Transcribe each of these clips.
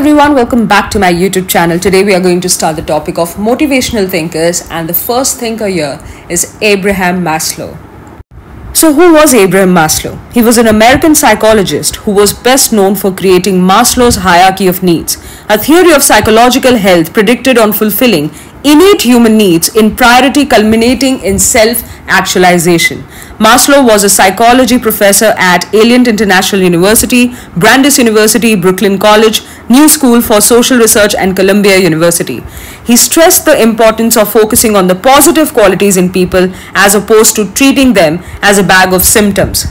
everyone, welcome back to my YouTube channel. Today we are going to start the topic of motivational thinkers, and the first thinker here is Abraham Maslow. So, who was Abraham Maslow? He was an American psychologist who was best known for creating Maslow's hierarchy of needs, a theory of psychological health predicted on fulfilling innate human needs in priority culminating in self actualization. Maslow was a psychology professor at Alliant International University, Brandeis University, Brooklyn College, New School for Social Research, and Columbia University. He stressed the importance of focusing on the positive qualities in people as opposed to treating them as a bag of symptoms.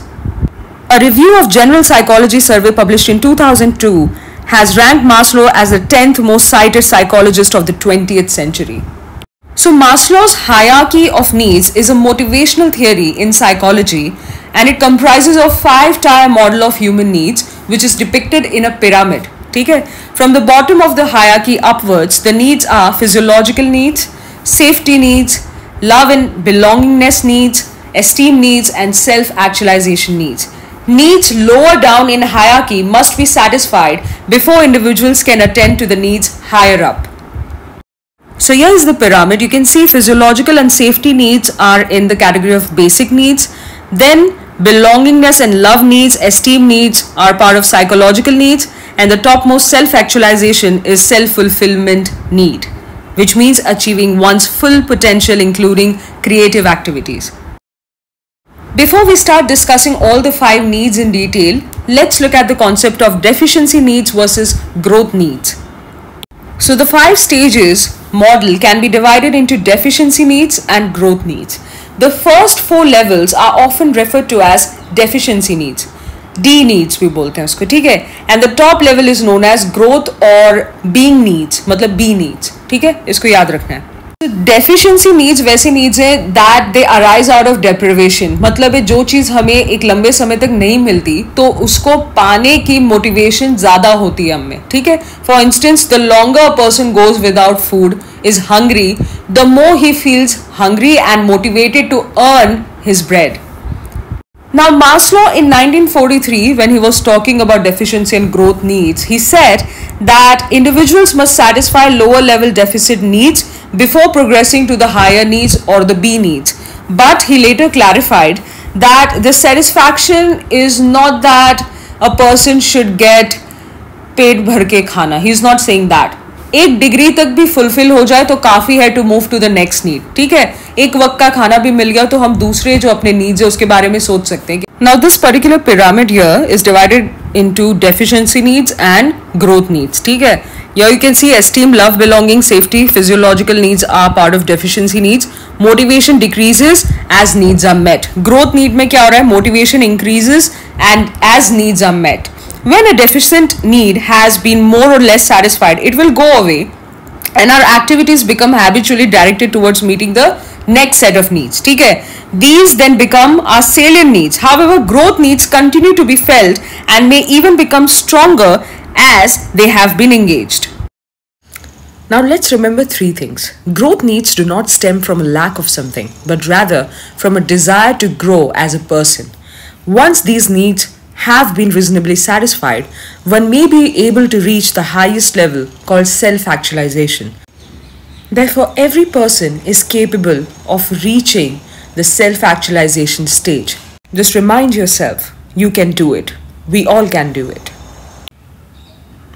A review of General Psychology survey published in 2002 has ranked Maslow as the 10th most cited psychologist of the 20th century. So, Maslow's hierarchy of needs is a motivational theory in psychology and it comprises of five tier model of human needs which is depicted in a pyramid. Okay? From the bottom of the hierarchy upwards, the needs are physiological needs, safety needs, love and belongingness needs, esteem needs, and self actualization needs. Needs lower down in hierarchy must be satisfied before individuals can attend to the needs higher up. So here is the pyramid. You can see physiological and safety needs are in the category of basic needs. Then belongingness and love needs, esteem needs are part of psychological needs. And the topmost self-actualization is self-fulfillment need, which means achieving one's full potential including creative activities. Before we start discussing all the five needs in detail, let's look at the concept of deficiency needs versus growth needs. So the five stages model can be divided into deficiency needs and growth needs. The first four levels are often referred to as deficiency needs. D needs भी बोलते हैं उसको ठीक है? And the top level is known as growth और being needs मतलब B needs ठीक है? इसको याद रखना है। डेफिशिएंसी नीड्स वैसी नीड्स है that they arise out of deprivation मतलब जो चीज़ हमें एक लंबे समय तक नहीं मिलती तो उसको पाने की मोटिवेशन ज़्यादा होती है हमें ठीक है? For instance the longer a person goes without food is hungry, the more he feels hungry and motivated to earn his bread. Now, Maslow in 1943, when he was talking about deficiency and growth needs, he said that individuals must satisfy lower level deficit needs before progressing to the higher needs or the B needs. But he later clarified that the satisfaction is not that a person should get paid भर के खाना he is not saying that एक degree तक भी fulfil हो जाए तो काफी है to move to the next need ठीक है एक वक्त का खाना भी मिल गया तो हम दूसरे जो अपने नीड्स है, उसके बारे में सोच सकते हैं now this particular pyramid yeah is divided into deficiency needs and growth needs ठीक है? Yeah you can see esteem love belonging safety physiological needs are part of deficiency needs motivation decreases as needs are met growth need में क्या हो रहा है? Motivation increases and as needs are met when a deficient need has been more or less satisfied it will go away and are activities become habitually directed towards meeting the next set of needs. Okay? These then become our salient needs. However, growth needs continue to be felt and may even become stronger as they have been engaged. Now let's remember three things. Growth needs do not stem from a lack of something, but rather from a desire to grow as a person. Once these needs have been reasonably satisfied, one may be able to reach the highest level called self actualization. Therefore, every person is capable of reaching the self actualization stage. Just remind yourself you can do it. We all can do it.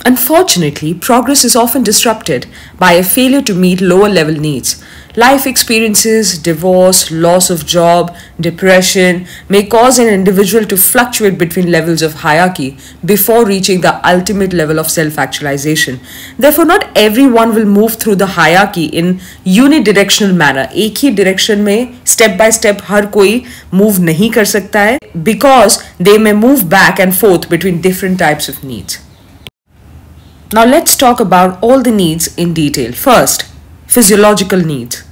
Unfortunately, progress is often disrupted by a failure to meet lower level needs. Life experiences, divorce, loss of job, depression may cause an individual to fluctuate between levels of hierarchy before reaching the ultimate level of self actualization. Therefore, not everyone will move through the hierarchy in unidirectional manner. एक ही direction में step by step हर कोई move नहीं कर सकता है because they may move back and forth between different types of needs. Now let's talk about all the needs in detail. First, physiological needs.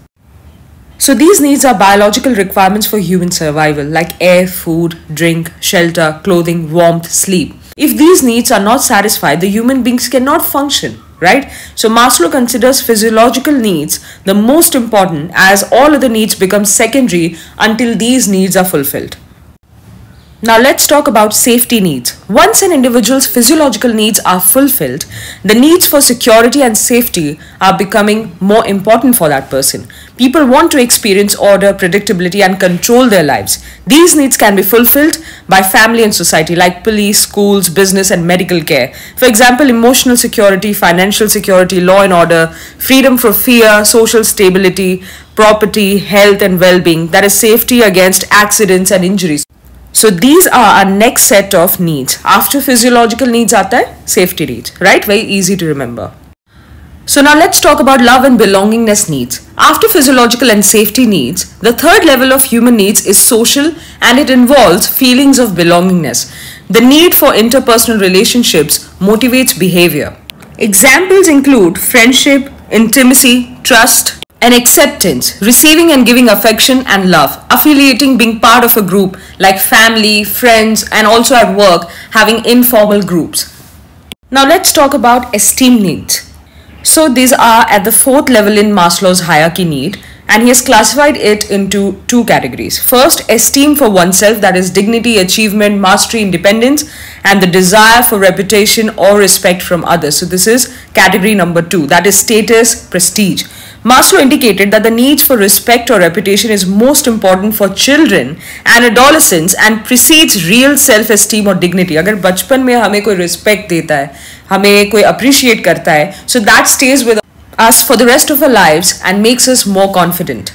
So these needs are biological requirements for human survival like air, food, drink, shelter, clothing, warmth, sleep. If these needs are not satisfied, the human beings cannot function, right? So Maslow considers physiological needs the most important as all other needs become secondary until these needs are fulfilled. Now let's talk about safety needs. Once an individual's physiological needs are fulfilled, the needs for security and safety are becoming more important for that person. People want to experience order, predictability, and control their lives. These needs can be fulfilled by family and society, like police, schools, business, and medical care. For example, emotional security, financial security, law and order, freedom from fear, social stability, property, health, and well being. That is safety against accidents and injuries. So these are our next set of needs. After physiological needs aata hai safety needs, right? Very easy to remember. So now let's talk about love and belongingness needs. After physiological and safety needs, the third level of human needs is social and it involves feelings of belongingness. The need for interpersonal relationships motivates behavior. Examples include friendship, intimacy, trust, and acceptance, receiving and giving affection and love, affiliating, being part of a group like family, friends, and also at work, having informal groups. Now let's talk about esteem needs. So these are at the fourth level in Maslow's hierarchy need and he has classified it into two categories. First, esteem for oneself, that is dignity, achievement, mastery, independence, and the desire for reputation or respect from others. So this is category number two, that is status, prestige. Maslow indicated that the needs for respect or reputation is most important for children and adolescents and precedes real self-esteem or dignity. अगर बचपन में हमें कोई respect देता है हमें कोई appreciate करता है so that stays with us for the rest of our lives and makes us more confident.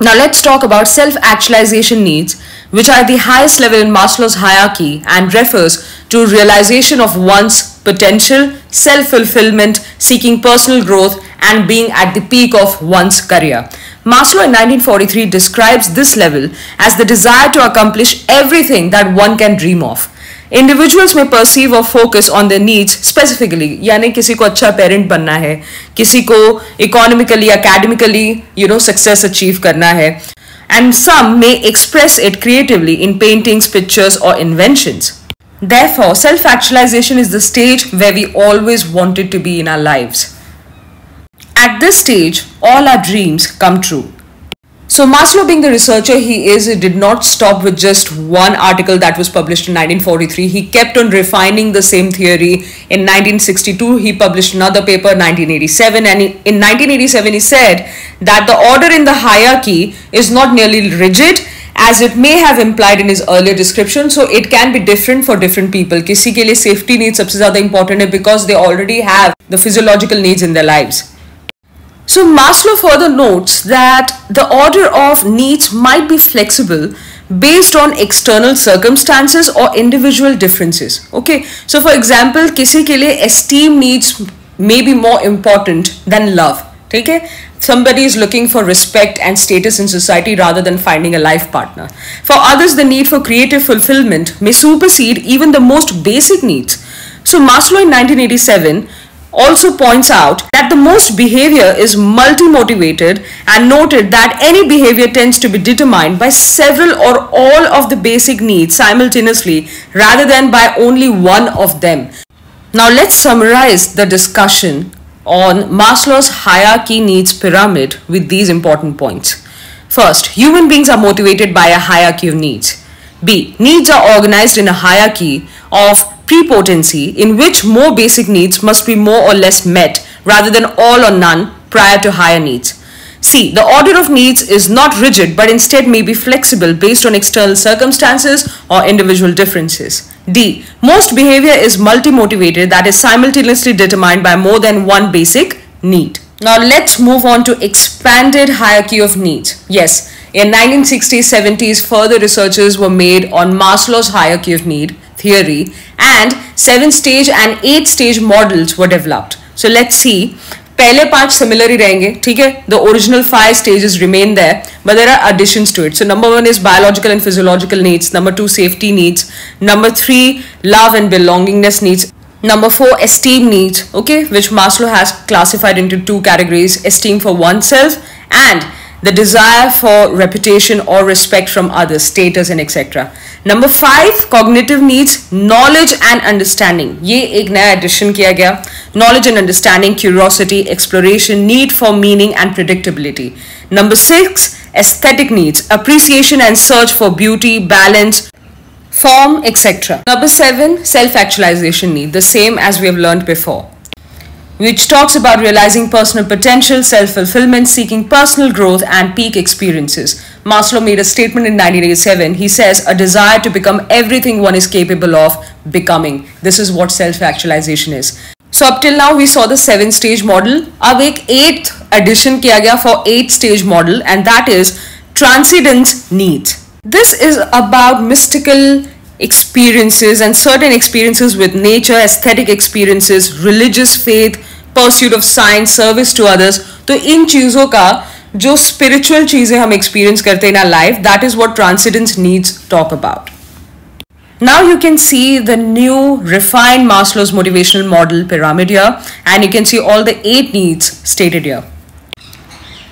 Now let's talk about self-actualization needs which are the highest level in Maslow's hierarchy and refers to realization of one's potential, self-fulfillment, seeking personal growth and being at the peak of one's career. Maslow in 1943 describes this level as the desire to accomplish everything that one can dream of. Individuals may perceive or focus on their needs specifically यानी किसी को अच्छा parent बनना है किसी को economically academically you know success achieve करना है and some may express it creatively in paintings, pictures or inventions. Therefore, self-actualization is the stage where we always wanted to be in our lives. At this stage, all our dreams come true. So Maslow being the researcher he is, he did not stop with just one article that was published in 1943. He kept on refining the same theory. In 1962, he published another paper, 1987. And in 1987, he said that the order in the hierarchy is not nearly rigid as it may have implied in his earlier description. So it can be different for different people. किसी के लिए safety needs सबसे ज़्यादा important है because they already have the physiological needs in their lives. So Maslow further notes that the order of needs might be flexible based on external circumstances or individual differences. Okay, so for example, किसी के लिए esteem needs may be more important than love. ठीक है somebody is looking for respect and status in society rather than finding a life partner. For others, the need for creative fulfillment may supersede even the most basic needs. So Maslow in 1987 also points out that the most behavior is multi-motivated and noted that any behavior tends to be determined by several or all of the basic needs simultaneously rather than by only one of them. Now let's summarize the discussion on Maslow's hierarchy needs pyramid with these important points. First, human beings are motivated by a hierarchy of needs. B. Needs are organized in a hierarchy of prepotency in which more basic needs must be more or less met rather than all or none prior to higher needs. C. The order of needs is not rigid but instead may be flexible based on external circumstances or individual differences. D. Most behavior is multi-motivated that is simultaneously determined by more than one basic need. Now let's move on to expanded hierarchy of needs. Yes, in 1960s, 70s, further researches were made on Maslow's hierarchy of need theory and seven stage and eight stage models were developed. So let's see. पहले पांच similar ही रहेंगे ठीक है the original five stages remain there but there are additions to it. So number one is biological and physiological needs. Number two, safety needs. Number three, love and belongingness needs. Number four, esteem needs, okay, which Maslow has classified into two categories esteem for oneself and the desire for reputation or respect from others, status and etc. Number five, cognitive needs, knowledge and understanding. ये एक नया addition किया गया. Knowledge and understanding, curiosity, exploration, need for meaning and predictability. Number six, aesthetic needs, appreciation and search for beauty, balance, form, etc. Number seven, self actualization need, the same as we have learned before, which talks about realizing personal potential, self fulfillment, seeking personal growth, and peak experiences. Maslow made a statement in 1987. He says, A desire to become everything one is capable of becoming. This is what self actualization is. So up till now we saw the seven stage model. अब एक eighth addition किया गया for eight stage model and that is transcendence needs. This is about mystical experiences and certain experiences with nature, aesthetic experiences, religious faith, pursuit of science service to others तो इन चीज़ों का जो spiritual चीज़ें हम experience करते हैं ना life that is what transcendence needs talk about. Now you can see the new refined Maslow's motivational model pyramid here and you can see all the eight needs stated here.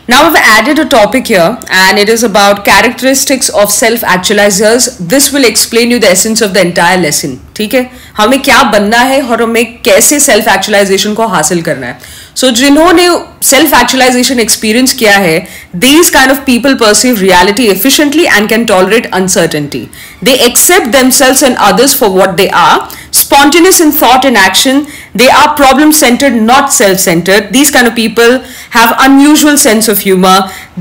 Now I've added a topic here and it is about characteristics of self-actualizers. This will explain you the essence of the entire lesson. ठीक है हमें क्या बनना है और हमें कैसे self actualisation को हासिल करना है सो so, जिन्होंने सेल्फ एक्चुअलाइजेशन एक्सपीरियंस किया है these kind of people perceive reality efficiently and can tolerate uncertainty they accept themselves and others for what they are spontaneous in thought and action they are problem centered not self centered these kind of people have unusual sense of humor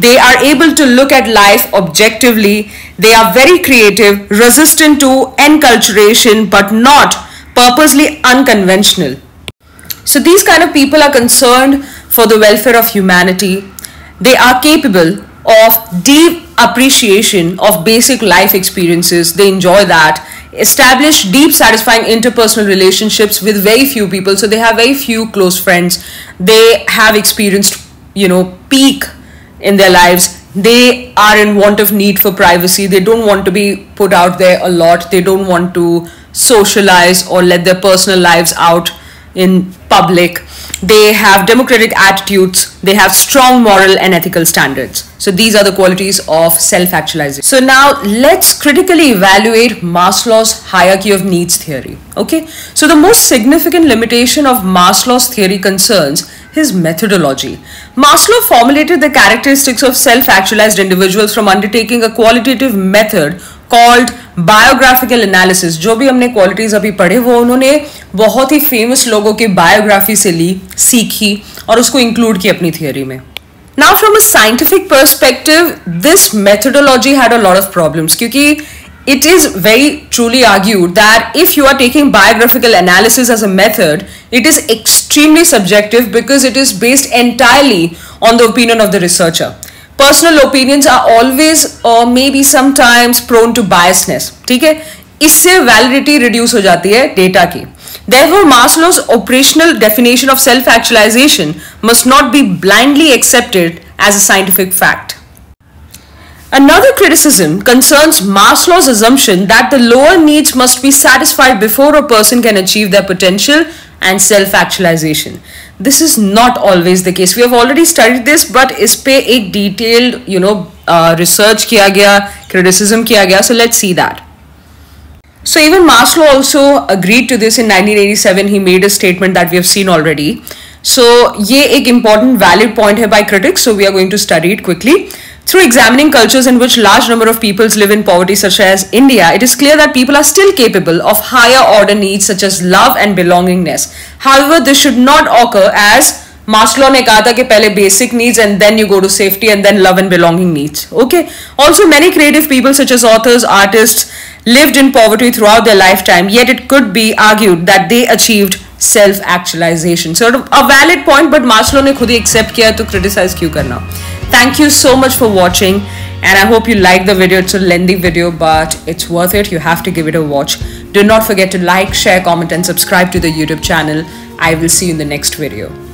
they are able to look at life objectively they are very creative resistant to enculturation but not purposely unconventional so these kind of people are concerned for the welfare of humanity. They are capable of deep appreciation of basic life experiences. They enjoy that. Establish deep, satisfying interpersonal relationships with very few people. So they have very few close friends. They have experienced, you know, peak in their lives. They are in want of need for privacy. They don't want to be put out there a lot. They don't want to socialize or let their personal lives out in public they have democratic attitudes. They have strong moral and ethical standards. So these are the qualities of self-actualization. So now let's critically evaluate maslow's hierarchy of needs theory. Okay? So the most significant limitation of maslow's theory concerns his methodology. Maslow formulated the characteristics of self-actualized individuals from undertaking a qualitative method called biographical analysis जो भी हमने qualities अभी पढ़े वो उन्होंने बहुत ही famous लोगों की बायोग्राफी से ली सीखी और उसको इंक्लूड की अपनी थियोरी में now from a scientific perspective this methodology had a lot of problems क्योंकि it is very truly argued that if you are taking biographical analysis as a method, it is extremely subjective because it is based entirely on the opinion of the researcher. Personal opinions are always और may be sometimes prone to biasness ठीक है इससे validity reduce हो जाती है data की Therefore, Maslow's operational definition of self actualization must not be blindly accepted as a scientific fact. Another criticism concerns Maslow's assumption that the lower needs must be satisfied before a person can achieve their potential and self actualization. This is not always the case. We have already studied this, but इस पे एक detailed, you know, uh, research किया गया, criticism किया गया. So let's see that. So even Maslow also agreed to this in 1987. He made a statement that we have seen already. So ये एक important valid point है by critics. So we are going to study it quickly. Through examining cultures in which large number of peoples live in poverty such as India, it is clear that people are still capable of higher order needs such as love and belongingness. However, this should not occur as Maslow ने कहा था कि पहले basic needs and then you go to safety and then love and belonging needs. Okay. Also, many creative people such as authors, artists lived in poverty throughout their lifetime. Yet it could be argued that they achieved self-actualization. Sort of a valid point, but Maslow ने खुद ही accept किया तो criticize क्यों करना? Thank you so much for watching and I hope you like the video. It's a lengthy video but it's worth it. You have to give it a watch. Do not forget to like, share, comment and subscribe to the YouTube channel. I will see you in the next video.